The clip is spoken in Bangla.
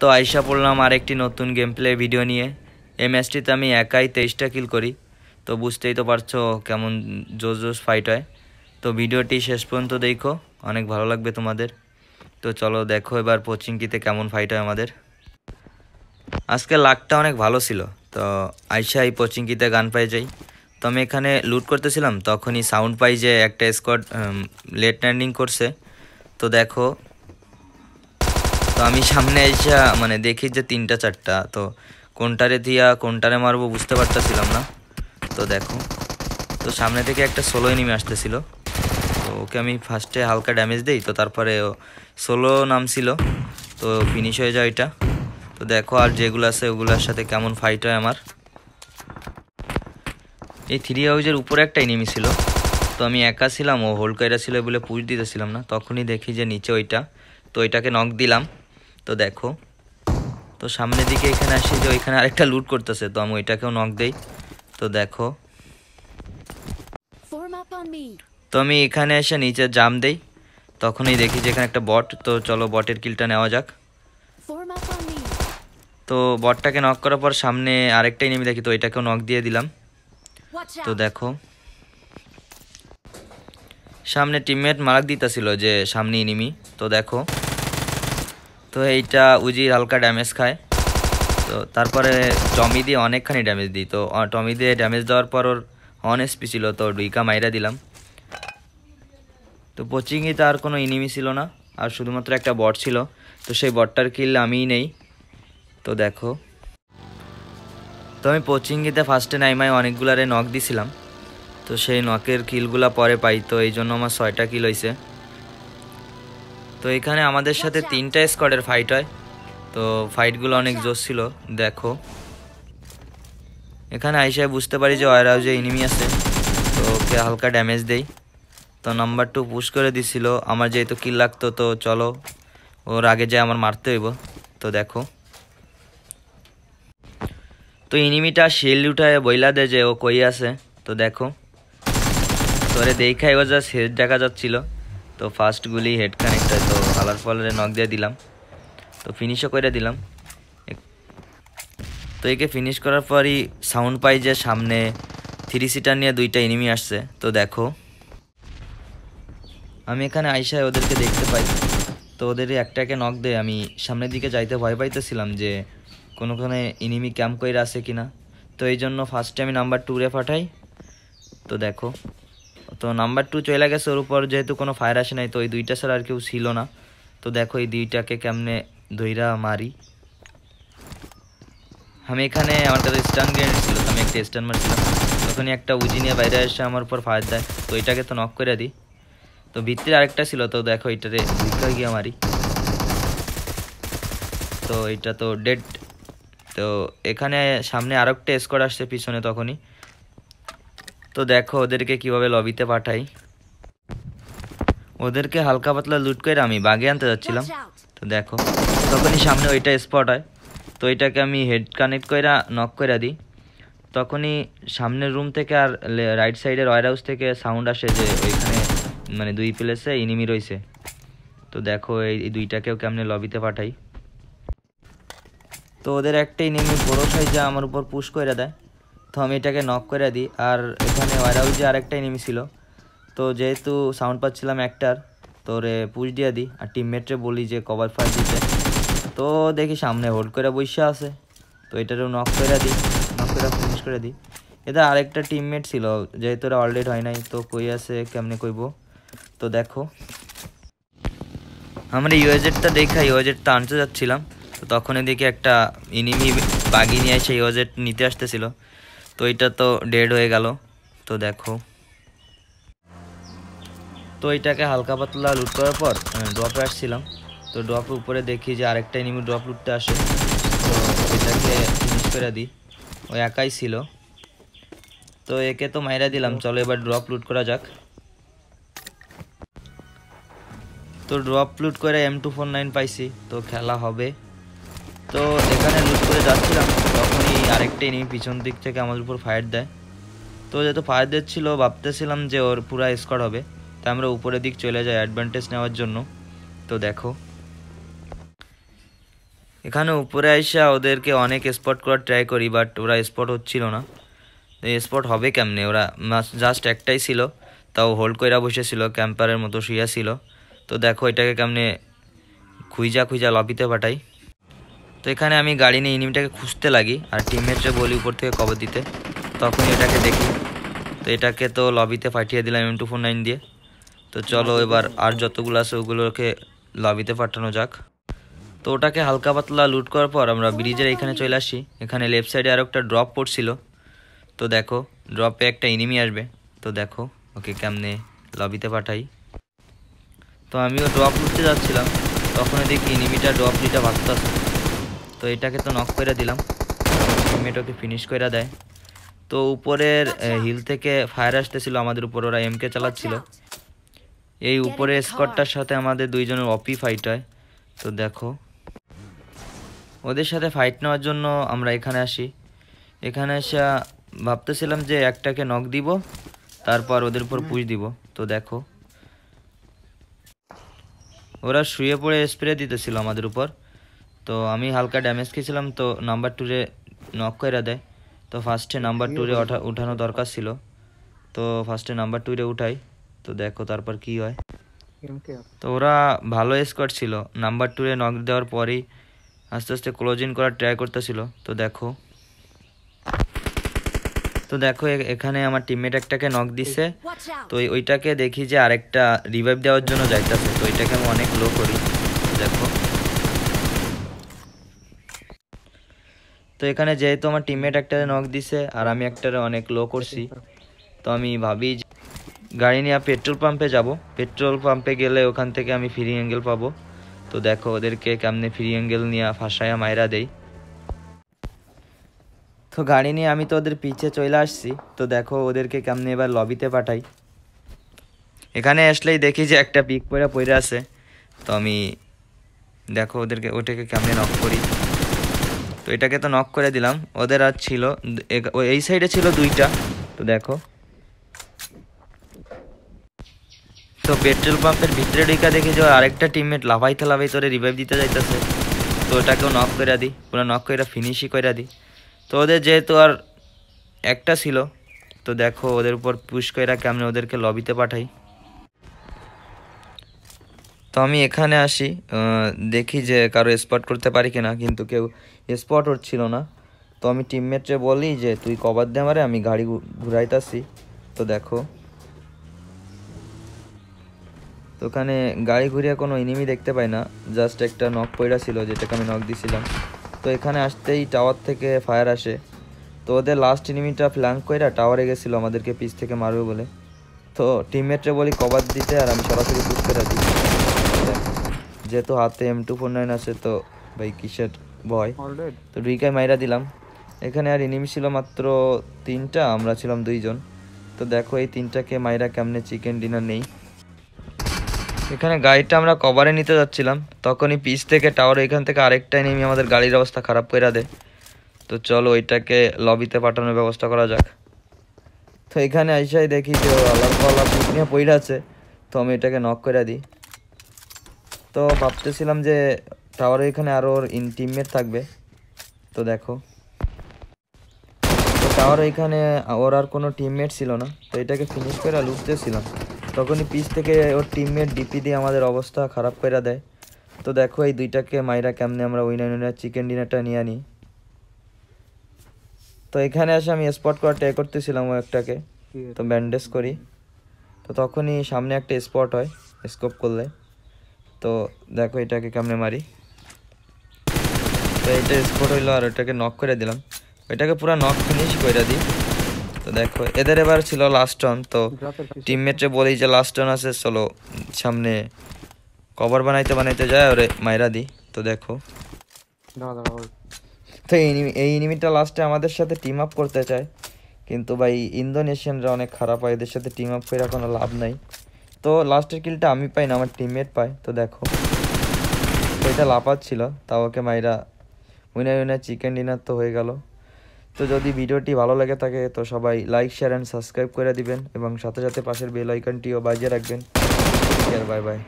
তো আইসা পড়লাম আরেকটি নতুন গেম প্লে ভিডিও নিয়ে। এই ম্যাচটিতে আমি একাই তেইশটা কিল করি। তো বুঝতেই তো পারছ কেমন জোস জোস ফাইট হয়। তো ভিডিওটি শেষ পর্যন্ত দেখো, অনেক ভালো লাগবে তোমাদের। তো চলো দেখো এবার পচিংকিতে কেমন ফাইট হয় আমাদের। আজকে লাকটা অনেক ভালো ছিল। তো আইসা এই পচিংকিতে গান পাই যাই। তো আমি এখানে লুট করতেছিলাম, তখনই সাউন্ড পাই যে একটা স্কোয়াড লেট ল্যান্ডিং করছে। তো দেখো তো আমি সামনে এসে মানে দেখি যে তিনটা চারটা, তো কোনটারে দিয়া কোনটারে মারবো বুঝতে পারতেছিলাম না। তো দেখো, তো সামনে থেকে একটা সোলো এনিমি আসতেছিল। তো ওকে আমি ফার্স্টে হালকা ড্যামেজ দিই, তো তারপরে সোলো নামছিল। তো ফিনিশ হয়ে যায় এটা। তো দেখো আর যেগুলো আছে ওগুলোর সাথে কেমন ফাইট হয় আমার। এই থ্রি হাউজের উপরে একটা এনিমি ছিল। তো আমি একা ছিলাম, ও হোল্ড কয়রা ছিল বলে পুশ দিতেছিলাম না। তখনই দেখি যে নিচে ওইটা, তো ওইটাকে নক দিলাম। তো দেখো। তো সামনের দিকে এখানে আসি যে ওইখানে আরেকটা লুট করতেছে তো আমি ওইটাকেও নক দেই। তো দেখো. তো আমি এখানে এসে নিচে জাম দেই। তখনই দেখি যে এখানে একটা বট তো চলো বটের কিলটা নেওয়া যাক. তো বটটাকে নক করার পর সামনে আরেকটাই এনিমি দেখি তো এটাকেও নক দিয়ে দিলাম। তো দেখো। সামনে টিমমেট মার্ক দিতেছিল যে সামনে ইনিমি তো দেখো। তো এইটা উজির হালকা ড্যামেজ খায়। তো তারপরে টমি দিয়ে অনেকখানি ড্যামেজ দিই। তো টমি দিয়ে ড্যামেজ দেওয়ার পর ওর অন এসপি ছিল, তো ডুইকা মাইরা দিলাম। তো কোচিংয়ে তো আর কোনো ইনিমি ছিল না, আর শুধুমাত্র একটা বট ছিল। তো সেই বটটার কিল আমিই নেই। তো দেখো। তো আমি কোচিংয়েতে ফার্স্টে নাইমায় অনেকগুলারে নক দিছিলাম। তো সেই নকের কিলগুলা পরে পাই, তো এই জন্য আমার ছয়টা কিল হয়েছে তো এখানে আমাদের সাথে তিনটা স্কোয়াডের ফাইট হয়। তো ফাইটগুলো অনেক জোর ছিল দেখো। এখানে আইসায় বুঝতে পারি যে ওয়ার হাউসে এনিমি আছে তো ওকে হালকা ড্যামেজ দেই। তো নাম্বার টু পুশ করে দিছিল আমার যেহেতু কিল লাগতো তো চলো ওর আগে যে আমার মারতে হইব তো দেখো। তো ইনিমিটা শিল্ড উঠায় বইলা দে যে ও কই আছে তো দেখো। তোরে দেখাই ও জাস্ট হেড দেখা যাচ্ছিল তো ফার্স্ট গুলি হেড কানেক্ট তো হালার ফলের নক দিয়ে দিলাম। তো ফিনিশও করে দিলাম। তো একে ফিনিশ করার পরই সাউন্ড পাই যে সামনে থ্রি সিটার নিয়ে দুইটা এনিমি আসছে। তো দেখো। আমি এখানে আইসায় ওদেরকে দেখতে পাই। তো ওদের একটাকে নক দেয়। আমি সামনের দিকে যাইতে ভয় পাইতেছিলাম যে কোনোখানে ইনিমি ক্যাম্প করে আছে কিনা। তো এই জন্য ফার্স্টে আমি নাম্বার টুরে পাঠাই। তো দেখো। তো নাম্বার টু চলে গেছে। ওর উপর যেহেতু কোনো ফায়ার আসে নাই, তো ওই দুইটা ছাড়া আর কেউ ছিল না। তো দেখো এই দুইটাকে কেমনে ধইরা মারি। আমি এখানে আমার কাছে স্টান গ্রেনেড ছিল, আমি একটা স্টান মারছিলাম তখনই একটা উজি নিয়ে বাইরে এসে আমার উপর ফায়ার দেয়। তো এটাকে তো নক করে দিই। তো ভিতরে আরেকটা ছিল, তো দেখো এটারে ঢুকা গিয়ে মারি। তো এটা তো ডেড তো এখানে সামনে আরও একটা স্কোয়াড আসছে পিছনে তখনই। তো দেখো ওদেরকে কীভাবে লবিতে পাঠাই। ওদেরকে হালকা পাতলা লুট করে আমি বাগে আনতে যাচ্ছিলাম। তো দেখো তখনই সামনে ওইটা স্পট হয়। তো এটাকে আমি হেড কানেক্ট করে নক করে দিই। তখনই সামনের রুম থেকে আর রাইট সাইডের ওয়ার হাউস থেকে সাউন্ড আসে যে ওইখানে মানে দুই প্লেসে ইনিমি রয়েছে তো দেখো এই দুইটাকেও কেমনে লবিতে পাঠাই। তো ওদের একটা ইনিমি বড় সাইজে আমার উপর পুশ করে দেয়। তো আমি এটাকে নক করে দিই। আর এখানে ওয়ার হাউসে আরেকটা ইনিমি ছিল। তো যেহেতু সাউন্ড পাচ্ছিলাম একটার তো রে পুশ দিয়ে দিই আর টিমমেটরে বলি যে কভার ফায়ার দিতে। তো দেখি সামনে হোল্ড করে বসে আছে। তো এটারও নক করে দিই নক করে ফিনিশ করে দিই এটা আরেকটা টিমমেট ছিল, যেহেতু ওরা অলরেডি হয় নাই, তো কই আছে, কেমনে কইব? তো দেখো। আমরা ইউএজেটটা দেখা ইউএজেটটা আনতে যাচ্ছিলাম। তো তখনই দেখি একটা ইনিমি বাগি নিয়ে এসে ইউএজেট নিতে আসতেছিল। তো এটা তো ডেড হয়ে গেল। তো দেখো। তো এটাকে হালকা পাতলা লুট করার পর ড্রপে আসছিলাম। তো ড্রপের উপরে দেখি যে আরেকটা এনিমি ড্রপ লুটতে আসে। তো এটাকে ফিনিশ করে দিই। ও একাই ছিল। তো একে তো মাইরা দিলাম। চলো এবার ড্রপ লুট করা যাক। তো ড্রপ লুট করে এম টু ফোর নাইন পাইছি। তো খেলা হবে। তো এখানে লুট করে যাচ্ছিলাম। তখনই আরেকটা এনিমি পিছন দিক থেকে আমাদের উপর ফায়ার দেয়। তো যেহেতু ফায়ার দিচ্ছিল, ভাবতেছিলাম যে ওর পুরা স্কোয়াড হবে। তাই আমরা উপরের দিক চলে যাই অ্যাডভান্টেজ নেওয়ার জন্য। তো দেখো। এখানে উপরে আইসা ওদেরকে অনেক স্পট করার ট্রাই করি বাট ওরা স্পট হচ্ছিল না। স্পট হবে কেমনে? ওরা জাস্ট একটাই ছিল, তাও হোল্ড কইরা বসেছিল ক্যাম্পারের মতো শুয়া ছিল। তো দেখো এটাকে কেমনে খুঁজা খুঁজা লবিতে পাঠাই। তো এখানে আমি গাড়ি নিয়ে ইনিমিটাকে খুঁজতে লাগি, আর টিমের টিমমেটরে বলি উপর থেকে কবর দিতে, তখনই এটাকে দেখি। তো এটাকে তো লবিতে পাঠিয়ে দিলাম এম টু ফোর নাইন দিয়ে। তো চলো এবার আর যতগুলো আছে ওগুলোকে লবিতে পাঠানো যাক। তো ওটাকে হালকা পাতলা লুট করার পর আমরা ব্রিজের এখানে চলে আসি। এখানে লেফট সাইডে আর একটা ড্রপ পড়ছিল। তো দেখো ড্রপে একটা এনিমি আসবে। তো দেখো, ওকে কেমনে লবিতে পাঠাই। তো আমিও ড্রপ লুটতে যাচ্ছিলাম। তখন দেখি এনিমিটা ড্রপ দিটা ভাগতেছে তো এটাকে তো নক করে দিলাম। টিমমেট ওকে ফিনিশ করে দেয়। তো উপরের হিল থেকে ফায়ার আসতেছিল আমাদের উপর। ওরা এমকে চালাচ্ছিল. এই উপরে স্কটটার সাথে আমাদের দুইজনের অপি ফাইট হয়। তো দেখো। ওদের সাথে ফাইট নেওয়ার জন্য আমরা এখানে আসি। এখানে এসে ভাবতেছিলাম যে একটাকে নক দিব তারপর ওদের উপর পুশ দিব। তো দেখো। ওরা শুয়ে পড়ে স্প্রে দিতেছিল আমাদের উপর। তো আমি হালকা ড্যামেজ খেয়েছিলাম তো নাম্বার টুরে নক করে দেয়। তো ফার্স্টে নাম্বার টুরে ওঠা উঠানো দরকার ছিল। তো ফার্স্টে নাম্বার টুরে উঠাই। তো দেখো তারপর কি হয়। তো ওরা ভালো স্কোয়াড ছিল। নাম্বার টুরে নক দেওয়ার পরেই আস্তে আস্তে ক্লোজিং করার ট্রাই করতেছিল। তো দেখো। তো দেখো এখানে আমার টিমমেট একটাকে নক দিছে। তো ওইটাকে দেখি যে আরেকটা রিভাইভ দেওয়ার জন্য যাইতেছে। তো এটাকে আমি অনেক লো করি। দেখো। তো এখানে যেহেতু আমার টিমমেট একটা নক দিছে আর আমি একটা অনেক লো করছি। তো আমি ভাবি যে গাড়ি নিয়ে পেট্রোল পাম্পে যাব। পেট্রোল পাম্পে গেলে ওখান থেকে আমি ফ্রি অ্যাঙ্গেল পাবো। তো দেখো ওদেরকে কেমনে ফ্রি অ্যাঙ্গেল নিয়ে ফাঁসায়া মাইরা দেই। তো গাড়ি নিয়ে আমি তো ওদের পিছে চলে আসছি। তো দেখো ওদেরকে কেমনে এবার লবিতে পাঠাই। এখানে আসলেই দেখি যে একটা পিক পরে পড়ে আছে। তো আমি দেখো ওদেরকে, ওটাকে কেমনে নক করি। তো এটাকে তো নক করে দিলাম। ওদের আর ছিল এই সাইডে ছিল দুইটা। তো দেখো তো পেট্রোল পাম্পের ভিতরে ঢুকা দেখি যে আরেকটা টিমমেট লাভাইতে লাভাই তোরে রিভাইভ দিতে যাইতেছে। তো ওটাকেও নক করে দিই পুরো নক করে ফিনিশই করে দিই তো ওদের যেহেতু আর একটা ছিল, তো দেখো ওদের উপর পুশ কইরা কেমনে ওদেরকে লবিতে পাঠাই। তো আমি এখানে আসি দেখি যে কারও স্পট করতে পারি কিনা, কিন্তু কেউ স্পট হচ্ছিল না। তো আমি টিমমেটরে বলি যে, তুই কভার দে আমারে, আমি গাড়ি ঘুরাইতাছি। তো দেখো তো ওখানে গাড়ি ঘুরিয়ে কোনো এনিমি দেখতে পাই না জাস্ট একটা নক পইরা ছিল যেটাকে আমি নক দিছিলাম। তো এখানে আসতেই টাওয়ার থেকে ফায়ার আসে। তো ওদের লাস্ট এনিমিটা ফ্ল্যাঙ্ক কইরা টাওয়ারে গেছিল আমাদেরকে পিছ থেকে মারবে বলে। তো টিমমেটরে বলি কভার দিতে আর আমি সরাসরি পুশ করে দিই। যেহেতু হাতে এম টু ফোর নাইন আছে তো ভাই কিসের ভয়? তো দুইকায় মাইরা দিলাম। এখানে আর ইনিমি ছিল মাত্র তিনটা আমরা ছিলাম দুইজন। তো দেখো এই তিনটাকে মাইরা কেমনে চিকেন ডিনার নেই। এখানে গাড়িটা আমরা কভারে নিতে যাচ্ছিলাম। তখনই পিচ থেকে টাওয়ার এখান থেকে আরেকটাই নেমে আমাদের গাড়ির অবস্থা খারাপ করে দেয়। তো চলো ওইটাকে লবিতে পাঠানোর ব্যবস্থা করা যাক। তো এখানে আইসাই দেখি যে আলার পালা নিয়ে পইরা আছে। তো আমি এটাকে নক করে দিই। তো ভাবতেছিলাম যে টাওয়ারে এখানে আরও ওর ইন টিমমেট থাকবে। তো দেখো। তো টাওয়ার এখানে ওর আর কোনো টিমমেট ছিল না। তো এটাকে ফিনিশ করে লুটতেছিলাম। তখনই পিচ থেকে ওর টিমমেট ডিপি দিয়ে আমাদের অবস্থা খারাপ করে দেয়। তো দেখো এই দুইটাকে মাইরা কেমনে আমরা উইনার উইনার চিকেন ডিনারটা নিয়ে আনি। তো এখানে এসে আমি স্পট করা ট্রাই করতেছিলাম ও একটাকে। তো ব্যান্ডেজ করি। তো তখনই সামনে একটা স্পট হয় স্কোপ করলে। তো দেখো এটাকে কেমনে মারি। তো এটা স্পট হইল আর ওটাকে নক করে দিলাম। ওইটাকে পুরো নক ফিনিশ করে দিই। তো দেখো এদের এবার ছিল লাস্ট রান তো টিমমেটে বলি যে লাস্ট রান আছে চলো সামনে কভার বানাইতে বানাইতে যায় ওরে মাইরা দিই তো দেখো। তো এই এনিমিটা লাস্টে আমাদের সাথে টিম আপ করতে চায় কিন্তু ভাই ইন্দোনেশিয়ানরা অনেক খারাপ হয় এদের সাথে টিম আপ করে কোনো লাভ নাই। তো লাস্টের কিলটা আমি পাই না আমার টিমমেট পায় তো দেখো। তো এটা ছিল তাও ওকে মাইরা উইনার উইনার চিকেন ডিনার তো হয়ে গেল। তো যদি ভিডিওটি ভালো লাগে থাকে, তো সবাই লাইক শেয়ার অ্যান্ড সাবস্ক্রাইব করে দিবেন এবং সাথে সাথে পাশের বেল আইকনটিও বাজিয়ে রাখবেন। Bye bye